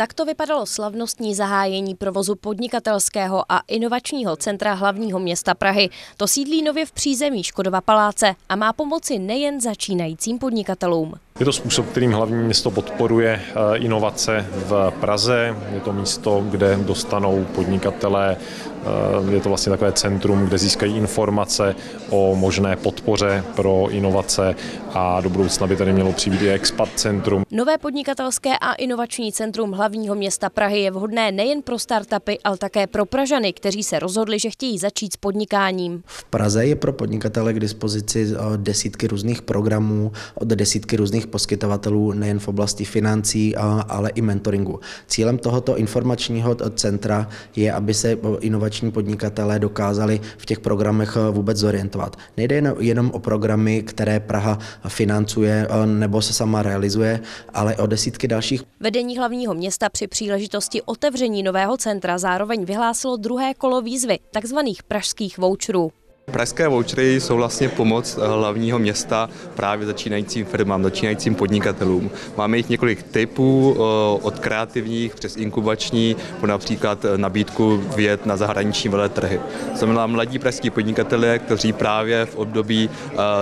Takto vypadalo slavnostní zahájení provozu podnikatelského a inovačního centra hlavního města Prahy. To sídlí nově v přízemí Škodova paláce a má pomoci nejen začínajícím podnikatelům. Je to způsob, kterým hlavní město podporuje eh, inovace v Praze. Je to místo, kde dostanou podnikatelé, eh, je to vlastně takové centrum, kde získají informace o možné podpoře pro inovace a do budoucna by tady mělo přibýt i expat centrum. Nové podnikatelské a inovační centrum hlavního města Prahy je vhodné nejen pro startupy, ale také pro Pražany, kteří se rozhodli, že chtějí začít s podnikáním. V Praze je pro podnikatele k dispozici eh, desítky různých programů od desítky různých poskytovatelů nejen v oblasti financí, ale i mentoringu. Cílem tohoto informačního centra je, aby se inovační podnikatelé dokázali v těch programech vůbec zorientovat. Nejde jenom o programy, které Praha financuje nebo se sama realizuje, ale o desítky dalších. Vedení hlavního města při příležitosti otevření nového centra zároveň vyhlásilo druhé kolo výzvy, takzvaných pražských voucherů. Pražské vouchery jsou vlastně pomoc eh, hlavního města právě začínajícím firmám, začínajícím podnikatelům. Máme jich několik typů, eh, od kreativních přes inkubační, po například eh, nabídku věd na zahraniční veletrhy. Znamená mladí pražskí podnikatelé, kteří právě v období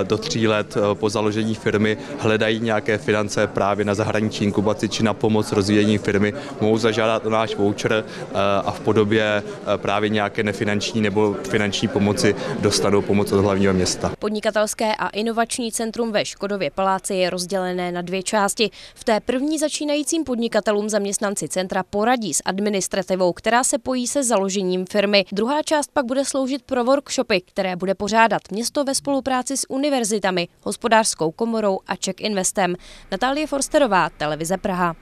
do tří let po založení firmy hledají nějaké finance právě na zahraniční inkubaci či na pomoc rozvíjení firmy, mohou zažádat o náš voucher a v podobě právě nějaké nefinanční nebo finanční pomoci dostanou dostanou pomoc od hlavního města. Podnikatelské a inovační centrum ve Škodově paláci je rozdělené na dvě části. V té první začínajícím podnikatelům zaměstnanci centra poradí s administrativou, která se pojí se založením firmy. Druhá část pak bude sloužit pro workshopy, které bude pořádat město ve spolupráci s univerzitami, hospodářskou komorou a Czech Investem. Natálie Forsterová, Televize Praha.